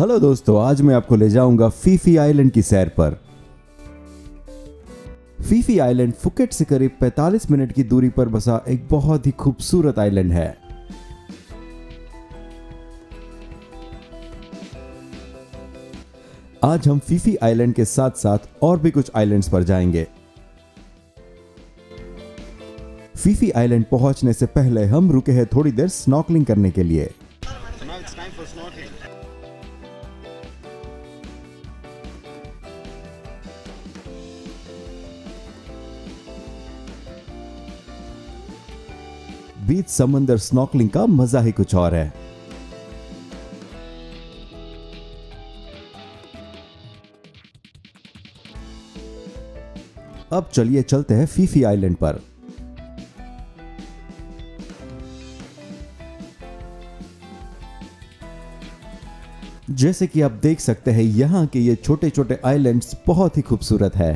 Hello दोस्तों, आज मैं आपको ले जाऊँगा फीफी आइलैंड की सैर पर। फीफी आइलैंड फुकेट से करीब 45 मिनट की दूरी पर बसा एक बहुत ही खूबसूरत आइलैंड है। आज हम फीफी आइलैंड के साथ साथ और भी कुछ आइलैंड्स पर जाएँगे। फीफी आइलैंड पहुँचने से पहले हम रुके हैं थोड़ी देर स्नॉकलिंग करने के लिए। बीच समंदर स्नॉकलिंग का मज़ा ही कुछ और है। अब चलिए चलते हैं फीफी आइलैंड पर। जैसे कि आप देख सकते हैं, यहाँ के ये छोटे छोटे आइलैंड्स बहुत ही खूबसूरत है।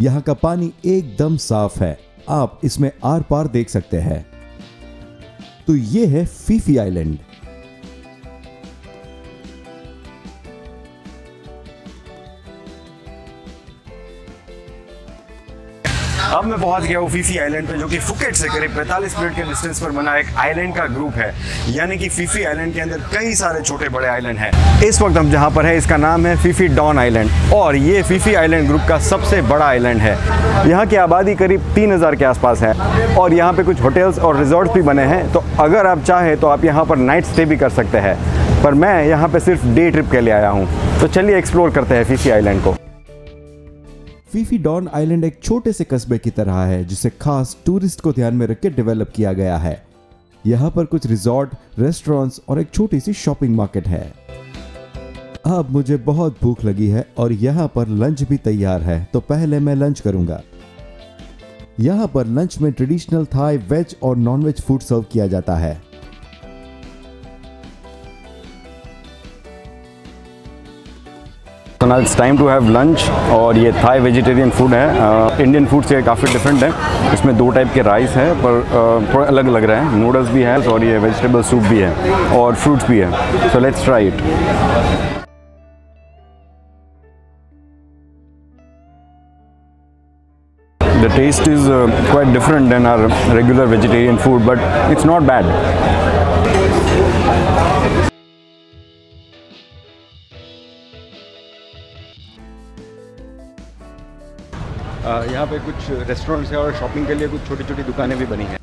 यहाँ का पानी एकदम साफ़ है। आप इसमें आर पार देख सकते हैं। तो ये है फीफी आइलैंड। अब मैं पहुँच गया हूँ फीफी आइलैंड पे, जो कि फुकेट से करीब 45 मिनट के डिस्टेंस पर बना एक आइलैंड का ग्रुप है। यानी कि फीफी आइलैंड के अंदर कई सारे छोटे बड़े आइलैंड हैं। इस वक्त हम जहाँ पर है, इसका नाम है फीफी डॉन आइलैंड और ये फीफी आइलैंड ग्रुप का सबसे बड़ा आइलैंड है। यहाँ की आबादी करीब 3000 के आसपास है। और यहाँ पे कुछ होटल्स और रिजॉर्ट्स भी बने हैं। तो अगर आप चाहें तो आप यहाँ पर नाइट स्टे भी कर सकते हैं। पर मैं यहाँ पे सिर्फ़ डे ट्रिप के लिए आया हूँ। तो चलिए एक्सप्लोर करते हैं फीफी आइलैंड को। फीफी डॉन आइलैंड एक छोटे से कस्बे की तरह है, जिसे खास टूरिस्ट को ध्यान में रख के डेवलप किया गया है। यहाँ पर कुछ रिजॉर्ट, रेस्टोरेंट्स और एक छोटी सी शॉपिंग मार्केट है। अब मुझे बहुत भूख लगी है और यहाँ पर लंच भी तैयार है तो पहले मैं लंच करूँगा। यहाँ पर लंच में ट्रेडिशनल थाई, वेज और नॉन वेज फ़ूड सर्व किया जाता है। ना it's time to have lunch और ये थाई वेजिटेरियन फ़ूड है। इंडियन फ़ूड से काफ़ी डिफरेंट है। इसमें दो टाइप के राइस है पर uh, थोड़ा अलग लग रहा है। नूडल्स भी है और ये वेजिटेबल सूप भी है और फ्रूट्स भी है। So let's try it The taste is uh, quite different than our regular vegetarian food, but it's not bad. यहाँ पे कुछ रेस्टोरेंट्स है और शॉपिंग के लिए कुछ छोटी छोटी दुकानें भी बनी हैं।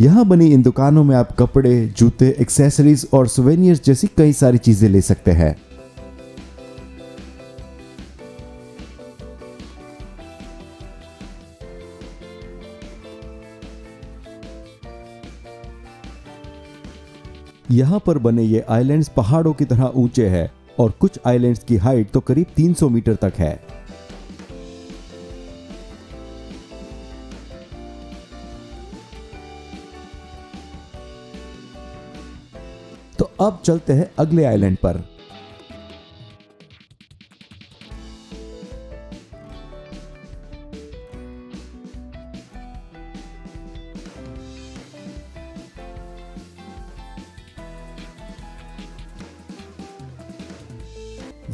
यहाँ बनी इन दुकानों में आप कपड़े, जूते एक्सेसरीज और सुवेनियर्स जैसी कई सारी चीज़ें ले सकते हैं। यहाँ पर बने ये आइलैंड्स पहाड़ों की तरह ऊँचे हैं और कुछ आइलैंड्स की हाइट तो करीब 300 मीटर तक है। तो अब चलते हैं अगले आइलैंड पर।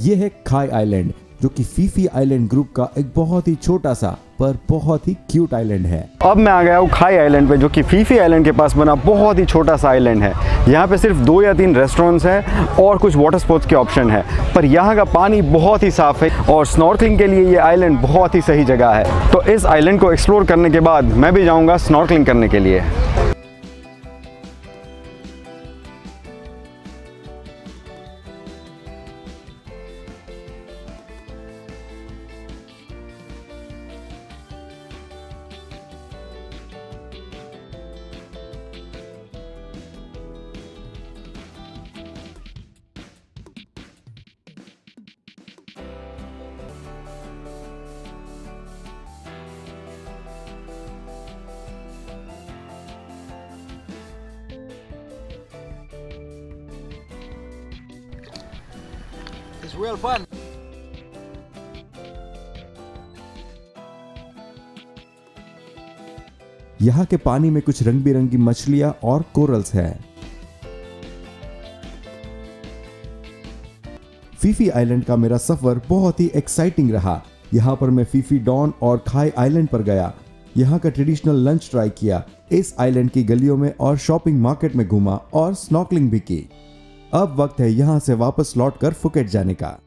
यह है खाई आइलैंड जो कि फीफी आइलैंड ग्रुप का एक बहुत ही छोटा सा, पर बहुत ही क्यूट आइलैंड है। अब मैं आ गया हूँ खाई आइलैंड पे, जो कि फीफी आइलैंड के पास बना बहुत ही छोटा सा आइलैंड है। यहाँ पे सिर्फ़ दो या तीन रेस्टोरेंट्स हैं और कुछ वाटर स्पोर्ट्स के ऑप्शन है। पर यहाँ का पानी बहुत ही साफ़ है और स्नॉर्कलिंग के लिए ये आइलैंड बहुत ही सही जगह है। तो इस आइलैंड को एक्सप्लोर करने के बाद मैं भी जाऊँगा स्नॉर्कलिंग करने के लिए। It's real fun. यहाँ के पानी में कुछ रंग बिरंगी मछलियाँ और कोरल्स हैं। फीफी आइलैंड का मेरा सफ़र बहुत ही एक्साइटिंग रहा। यहाँ पर मैं फीफी डॉन और खाई आइलैंड पर गया। यहाँ का ट्रेडिशनल लंच ट्राई किया। इस आइलैंड की गलियों में और शॉपिंग मार्केट में घूमा और स्नॉकलिंग भी की। अब वक्त है यहाँ से वापस लौटकर फुकेट जाने का।